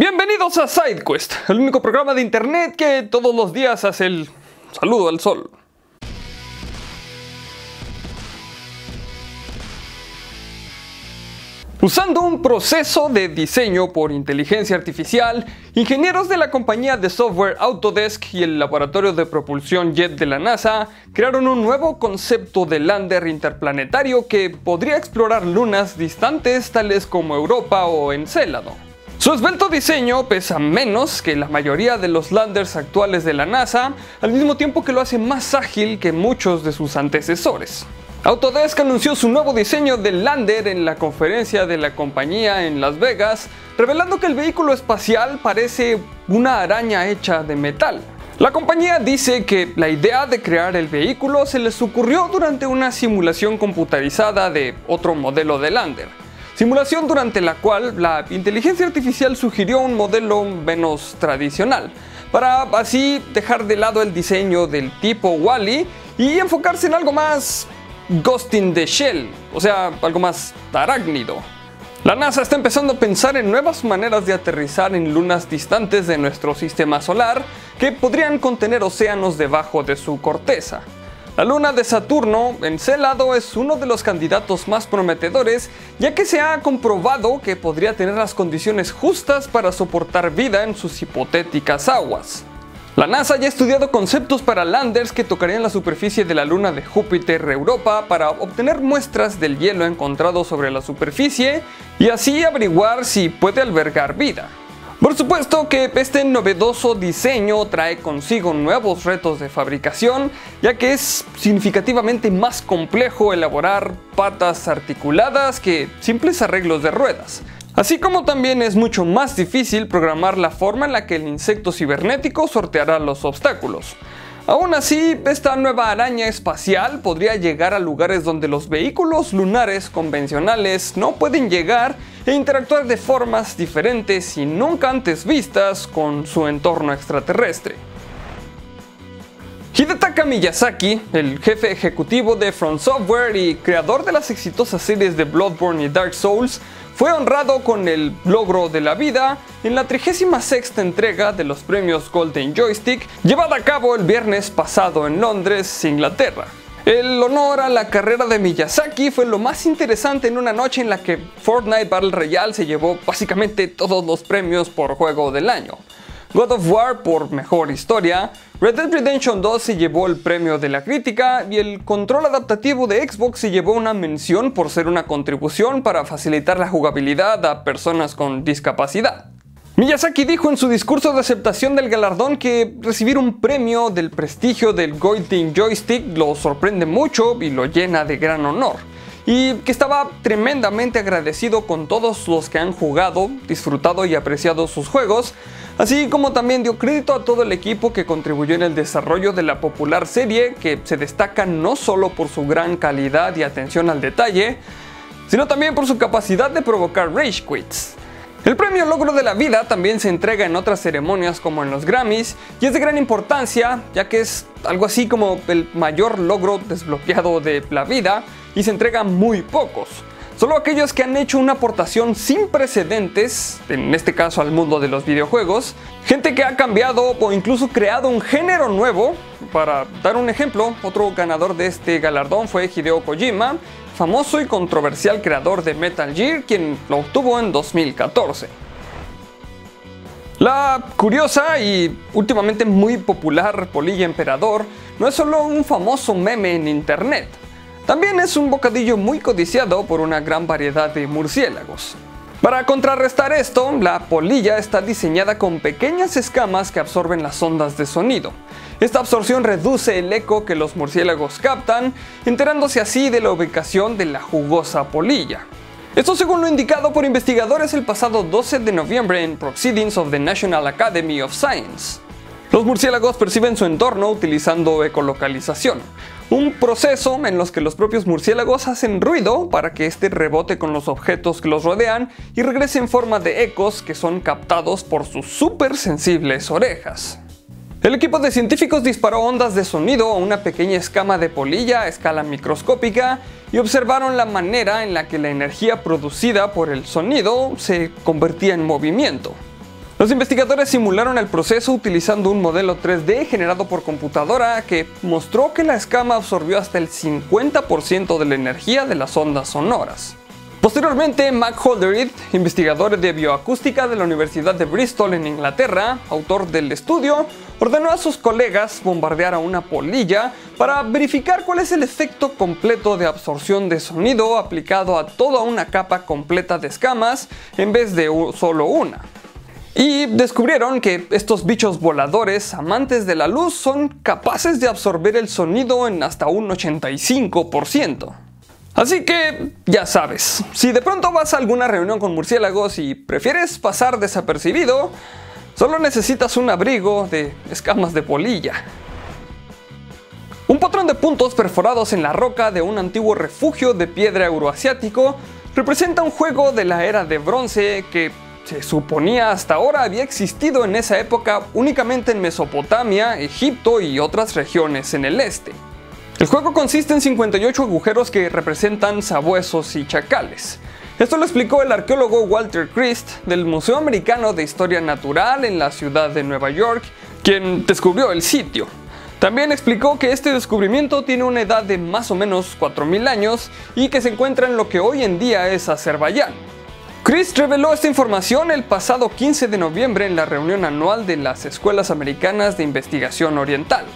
Bienvenidos a SideQuest, el único programa de internet que todos los días hace el saludo al sol. Usando un proceso de diseño por inteligencia artificial, ingenieros de la compañía de software Autodesk y el laboratorio de propulsión Jet de la NASA crearon un nuevo concepto de lander interplanetario que podría explorar lunas distantes tales como Europa o Encélado. Su esbelto diseño pesa menos que la mayoría de los landers actuales de la NASA, al mismo tiempo que lo hace más ágil que muchos de sus antecesores. Autodesk anunció su nuevo diseño del lander en la conferencia de la compañía en Las Vegas, revelando que el vehículo espacial parece una araña hecha de metal. La compañía dice que la idea de crear el vehículo se les ocurrió durante una simulación computarizada de otro modelo de lander. Simulación durante la cual la inteligencia artificial sugirió un modelo menos tradicional, para así dejar de lado el diseño del tipo Wally y enfocarse en algo más Ghost in the Shell, o sea, algo más arácnido. La NASA está empezando a pensar en nuevas maneras de aterrizar en lunas distantes de nuestro sistema solar que podrían contener océanos debajo de su corteza. La luna de Saturno, Encelado, es uno de los candidatos más prometedores, ya que se ha comprobado que podría tener las condiciones justas para soportar vida en sus hipotéticas aguas. La NASA ya ha estudiado conceptos para landers que tocarían la superficie de la luna de Júpiter Europa para obtener muestras del hielo encontrado sobre la superficie y así averiguar si puede albergar vida. Por supuesto que este novedoso diseño trae consigo nuevos retos de fabricación, ya que es significativamente más complejo elaborar patas articuladas que simples arreglos de ruedas. Así como también es mucho más difícil programar la forma en la que el insecto cibernético sorteará los obstáculos. Aún así, esta nueva araña espacial podría llegar a lugares donde los vehículos lunares convencionales no pueden llegar e interactuar de formas diferentes y nunca antes vistas con su entorno extraterrestre. Hidetaka Miyazaki, el jefe ejecutivo de From Software y creador de las exitosas series de Bloodborne y Dark Souls, fue honrado con el logro de la vida en la 36 entrega de los premios Golden Joystick llevada a cabo el viernes pasado en Londres, Inglaterra. El honor a la carrera de Miyazaki fue lo más interesante en una noche en la que Fortnite Battle Royale se llevó básicamente todos los premios por juego del año. God of War por mejor historia, Red Dead Redemption 2 se llevó el premio de la crítica y el control adaptativo de Xbox se llevó una mención por ser una contribución para facilitar la jugabilidad a personas con discapacidad. Miyazaki dijo en su discurso de aceptación del galardón que recibir un premio del prestigio del Golden Joystick lo sorprende mucho y lo llena de gran honor y que estaba tremendamente agradecido con todos los que han jugado, disfrutado y apreciado sus juegos, así como también dio crédito a todo el equipo que contribuyó en el desarrollo de la popular serie que se destaca no solo por su gran calidad y atención al detalle, sino también por su capacidad de provocar rage quits. El premio Logro de la Vida también se entrega en otras ceremonias como en los Grammys y es de gran importancia ya que es algo así como el mayor logro desbloqueado de la vida y se entrega muy pocos. Solo aquellos que han hecho una aportación sin precedentes, en este caso al mundo de los videojuegos, gente que ha cambiado o incluso creado un género nuevo. Para dar un ejemplo, otro ganador de este galardón fue Hideo Kojima, famoso y controversial creador de Metal Gear, quien lo obtuvo en 2014. La curiosa y últimamente muy popular Polilla Emperador no es solo un famoso meme en internet, también es un bocadillo muy codiciado por una gran variedad de murciélagos. Para contrarrestar esto, la polilla está diseñada con pequeñas escamas que absorben las ondas de sonido. Esta absorción reduce el eco que los murciélagos captan, enterándose así de la ubicación de la jugosa polilla. Esto según lo indicado por investigadores el pasado 12 de noviembre en Proceedings of the National Academy of Science. Los murciélagos perciben su entorno utilizando ecolocalización, un proceso en los que los propios murciélagos hacen ruido para que este rebote con los objetos que los rodean y regrese en forma de ecos que son captados por sus súper sensibles orejas. El equipo de científicos disparó ondas de sonido a una pequeña escama de polilla a escala microscópica y observaron la manera en la que la energía producida por el sonido se convertía en movimiento. Los investigadores simularon el proceso utilizando un modelo 3D generado por computadora que mostró que la escama absorbió hasta el 50% de la energía de las ondas sonoras. Posteriormente, Mac Holderith, investigador de bioacústica de la Universidad de Bristol en Inglaterra, autor del estudio, ordenó a sus colegas bombardear a una polilla para verificar cuál es el efecto completo de absorción de sonido aplicado a toda una capa completa de escamas en vez de solo una. Y descubrieron que estos bichos voladores, amantes de la luz, son capaces de absorber el sonido en hasta un 85%. Así que, ya sabes, si de pronto vas a alguna reunión con murciélagos y prefieres pasar desapercibido, solo necesitas un abrigo de escamas de polilla. Un patrón de puntos perforados en la roca de un antiguo refugio de piedra euroasiático representa un juego de la era de bronce que se suponía hasta ahora había existido en esa época únicamente en Mesopotamia, Egipto y otras regiones en el este. El juego consiste en 58 agujeros que representan sabuesos y chacales. Esto lo explicó el arqueólogo Walter Christ del Museo Americano de Historia Natural en la ciudad de Nueva York, quien descubrió el sitio. También explicó que este descubrimiento tiene una edad de más o menos 4.000 años y que se encuentra en lo que hoy en día es Azerbaiyán. Chris reveló esta información el pasado 15 de noviembre en la reunión anual de las Escuelas Americanas de Investigación Oriental.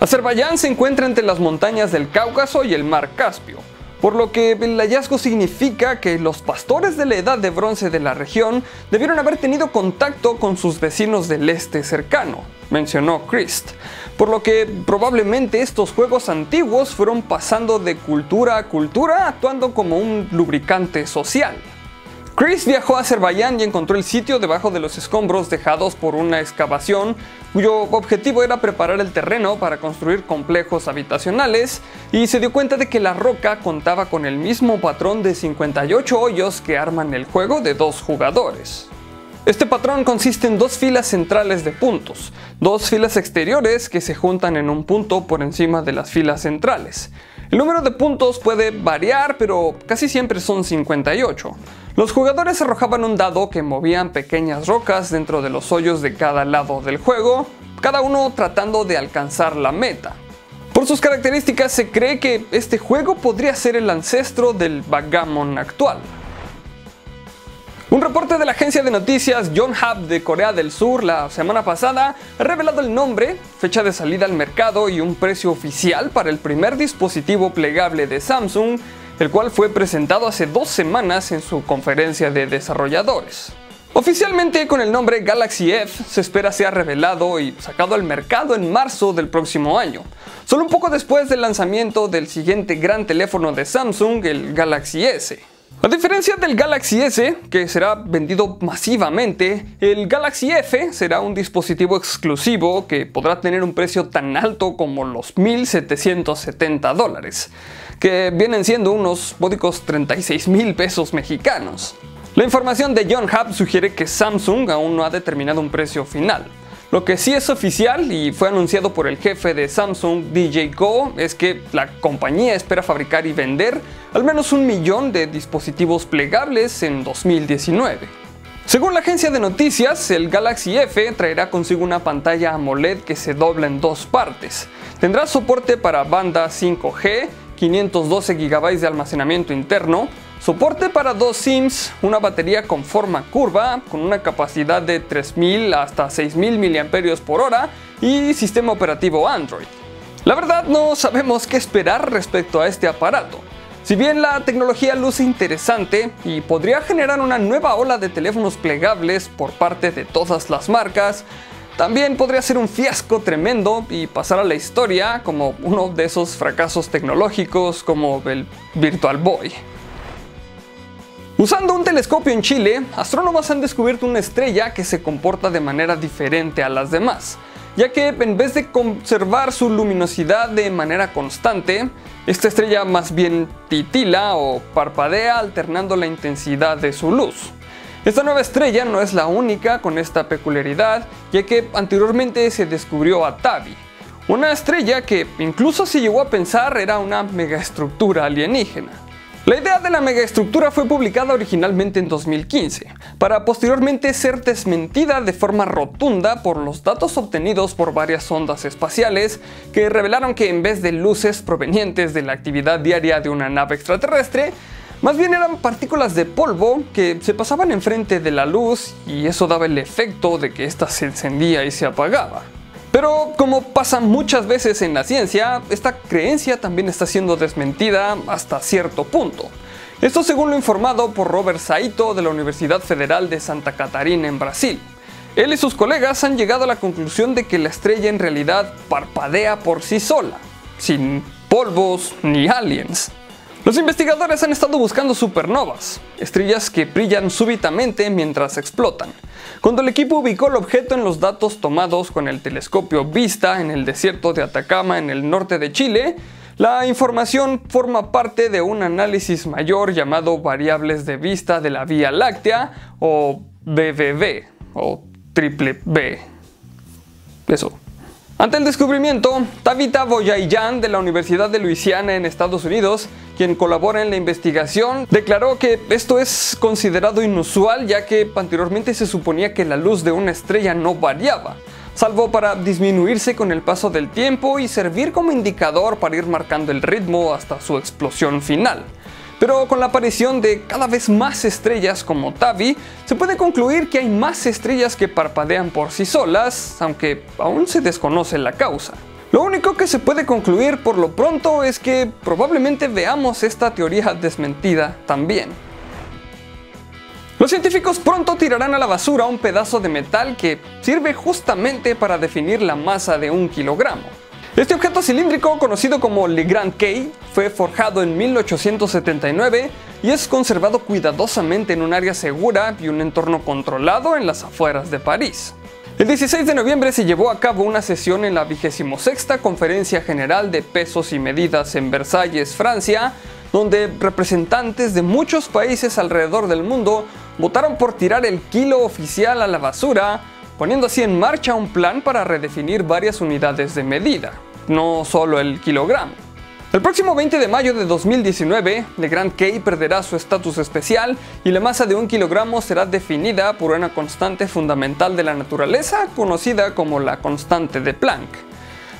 Azerbaiyán se encuentra entre las montañas del Cáucaso y el mar Caspio, por lo que el hallazgo significa que los pastores de la edad de bronce de la región debieron haber tenido contacto con sus vecinos del este cercano, mencionó Christ, por lo que probablemente estos juegos antiguos fueron pasando de cultura a cultura actuando como un lubricante social. Chris viajó a Azerbaiyán y encontró el sitio debajo de los escombros dejados por una excavación cuyo objetivo era preparar el terreno para construir complejos habitacionales y se dio cuenta de que la roca contaba con el mismo patrón de 58 hoyos que arman el juego de dos jugadores. Este patrón consiste en dos filas centrales de puntos, dos filas exteriores que se juntan en un punto por encima de las filas centrales. El número de puntos puede variar, pero casi siempre son 58. Los jugadores arrojaban un dado que movían pequeñas rocas dentro de los hoyos de cada lado del juego, cada uno tratando de alcanzar la meta. Por sus características se cree que este juego podría ser el ancestro del Backgammon actual. Un reporte de la agencia de noticias Yonhap de Corea del Sur la semana pasada ha revelado el nombre, fecha de salida al mercado y un precio oficial para el primer dispositivo plegable de Samsung el cual fue presentado hace dos semanas en su conferencia de desarrolladores. Oficialmente con el nombre Galaxy F se espera sea revelado y sacado al mercado en marzo del próximo año, solo un poco después del lanzamiento del siguiente gran teléfono de Samsung, el Galaxy S. A diferencia del Galaxy S, que será vendido masivamente, el Galaxy F será un dispositivo exclusivo que podrá tener un precio tan alto como los 1.770 dólares que vienen siendo unos módicos 36 mil pesos mexicanos. La información de John Hub sugiere que Samsung aún no ha determinado un precio final. Lo que sí es oficial y fue anunciado por el jefe de Samsung, DJ Go, es que la compañía espera fabricar y vender al menos un millón de dispositivos plegables en 2019. Según la agencia de noticias, el Galaxy F traerá consigo una pantalla AMOLED que se dobla en dos partes. Tendrá soporte para banda 5G 512 GB de almacenamiento interno, soporte para dos SIMs, una batería con forma curva con una capacidad de 3000 hasta 6000 mAh y sistema operativo Android. La verdad no sabemos qué esperar respecto a este aparato. Si bien la tecnología luce interesante y podría generar una nueva ola de teléfonos plegables por parte de todas las marcas, también podría ser un fiasco tremendo y pasar a la historia como uno de esos fracasos tecnológicos como el Virtual Boy. Usando un telescopio en Chile, astrónomos han descubierto una estrella que se comporta de manera diferente a las demás, ya que en vez de conservar su luminosidad de manera constante, esta estrella más bien titila o parpadea alternando la intensidad de su luz. Esta nueva estrella no es la única con esta peculiaridad, ya que anteriormente se descubrió a Tabi, una estrella que incluso se llegó a pensar era una megaestructura alienígena. La idea de la megaestructura fue publicada originalmente en 2015, para posteriormente ser desmentida de forma rotunda por los datos obtenidos por varias ondas espaciales que revelaron que en vez de luces provenientes de la actividad diaria de una nave extraterrestre, más bien eran partículas de polvo que se pasaban enfrente de la luz y eso daba el efecto de que ésta se encendía y se apagaba. Pero como pasa muchas veces en la ciencia, esta creencia también está siendo desmentida hasta cierto punto. Esto según lo informado por Robert Saito de la Universidad Federal de Santa Catarina en Brasil. Él y sus colegas han llegado a la conclusión de que la estrella en realidad parpadea por sí sola, sin polvos ni aliens. Los investigadores han estado buscando supernovas, estrellas que brillan súbitamente mientras explotan. Cuando el equipo ubicó el objeto en los datos tomados con el telescopio Vista en el desierto de Atacama en el norte de Chile, la información forma parte de un análisis mayor llamado variables de vista de la Vía Láctea o BBB o triple B. Eso. Ante el descubrimiento, Tabitha Boyayan de la Universidad de Luisiana en Estados Unidos, quien colabora en la investigación, declaró que esto es considerado inusual ya que anteriormente se suponía que la luz de una estrella no variaba, salvo para disminuirse con el paso del tiempo y servir como indicador para ir marcando el ritmo hasta su explosión final. Pero con la aparición de cada vez más estrellas como Tavi, se puede concluir que hay más estrellas que parpadean por sí solas, aunque aún se desconoce la causa. Lo único que se puede concluir por lo pronto es que probablemente veamos esta teoría desmentida también. Los científicos pronto tirarán a la basura un pedazo de metal que sirve justamente para definir la masa de un kilogramo. Este objeto cilíndrico, conocido como Le Grand K, fue forjado en 1879 y es conservado cuidadosamente en un área segura y un entorno controlado en las afueras de París. El 16 de noviembre se llevó a cabo una sesión en la 26 Conferencia General de Pesos y Medidas en Versalles, Francia, donde representantes de muchos países alrededor del mundo votaron por tirar el kilo oficial a la basura, poniendo así en marcha un plan para redefinir varias unidades de medida no solo el kilogramo. El próximo 20 de mayo de 2019, Le Grand K perderá su estatus especial y la masa de un kilogramo será definida por una constante fundamental de la naturaleza conocida como la constante de Planck.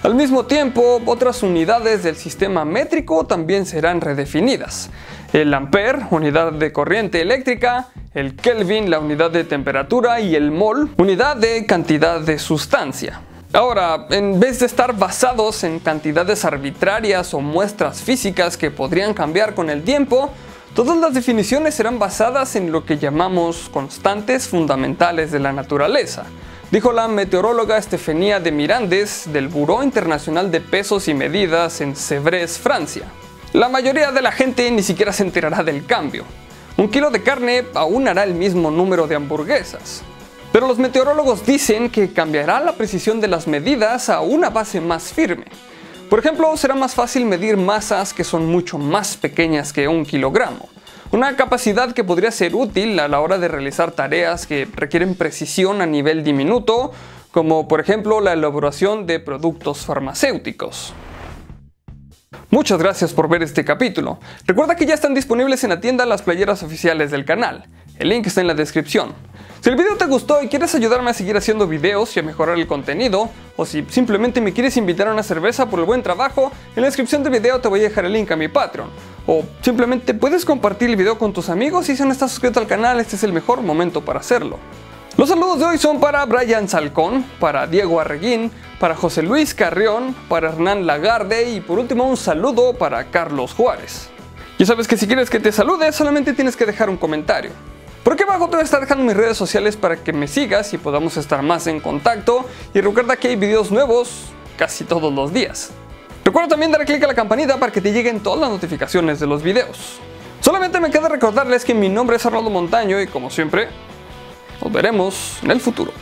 Al mismo tiempo, otras unidades del sistema métrico también serán redefinidas. El ampere, unidad de corriente eléctrica, el Kelvin, la unidad de temperatura y el mol, unidad de cantidad de sustancia. Ahora, en vez de estar basados en cantidades arbitrarias o muestras físicas que podrían cambiar con el tiempo, todas las definiciones serán basadas en lo que llamamos constantes fundamentales de la naturaleza, dijo la meteoróloga Estefania de Mirandes del Buró Internacional de Pesos y Medidas en Sevres, Francia. La mayoría de la gente ni siquiera se enterará del cambio. Un kilo de carne aún hará el mismo número de hamburguesas. Pero los meteorólogos dicen que cambiará la precisión de las medidas a una base más firme. Por ejemplo, será más fácil medir masas que son mucho más pequeñas que un kilogramo. Una capacidad que podría ser útil a la hora de realizar tareas que requieren precisión a nivel diminuto, como por ejemplo la elaboración de productos farmacéuticos. Muchas gracias por ver este capítulo. Recuerda que ya están disponibles en la tienda las playeras oficiales del canal. El link está en la descripción. Si el video te gustó y quieres ayudarme a seguir haciendo videos y a mejorar el contenido, o si simplemente me quieres invitar a una cerveza por el buen trabajo, en la descripción del video te voy a dejar el link a mi Patreon. O simplemente puedes compartir el video con tus amigos y si no estás suscrito al canal, este es el mejor momento para hacerlo. Los saludos de hoy son para Brian Salcón, para Diego Arreguín, para José Luis Carrión, para Hernán Lagarde y por último un saludo para Carlos Juárez. Ya sabes que si quieres que te salude, solamente tienes que dejar un comentario. Por aquí abajo te voy a estar dejando mis redes sociales para que me sigas y podamos estar más en contacto. Y recuerda que hay videos nuevos casi todos los días. Recuerda también dar clic a la campanita para que te lleguen todas las notificaciones de los videos. Solamente me queda recordarles que mi nombre es Arnoldo Montaño y como siempre, nos veremos en el futuro.